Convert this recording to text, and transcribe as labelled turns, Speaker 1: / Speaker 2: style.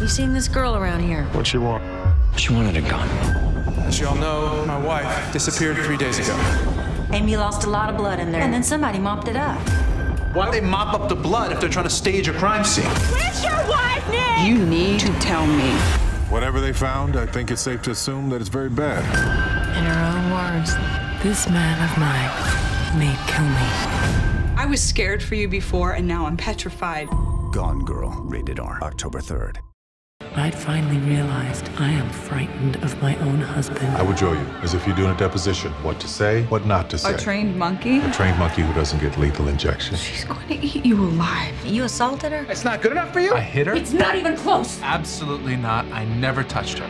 Speaker 1: You seen this girl around here?
Speaker 2: What she want?
Speaker 3: She wanted a gun.
Speaker 4: As you all know, my wife disappeared three days ago.
Speaker 1: Amy lost a lot of blood in there, and then somebody mopped it up.
Speaker 4: Why'd they mop up the blood if they're trying to stage a crime scene?
Speaker 1: Where's your wife, Nick?
Speaker 5: You need to tell me.
Speaker 2: Whatever they found, I think it's safe to assume that it's very bad.
Speaker 6: In her own words, this man of mine may kill me.
Speaker 5: I was scared for you before, and now I'm petrified.
Speaker 7: Gone Girl, rated R, October 3rd.
Speaker 6: I'd finally realized I am frightened of my own husband.
Speaker 8: I would show you, as if you're doing a deposition, what to say, what not to say.
Speaker 5: A trained monkey?
Speaker 8: A trained monkey who doesn't get lethal injection.
Speaker 5: She's going to eat you alive.
Speaker 1: You assaulted her?
Speaker 4: It's not good enough for you?
Speaker 9: I hit her?
Speaker 6: It's not even close.
Speaker 9: Absolutely not. I never touched her.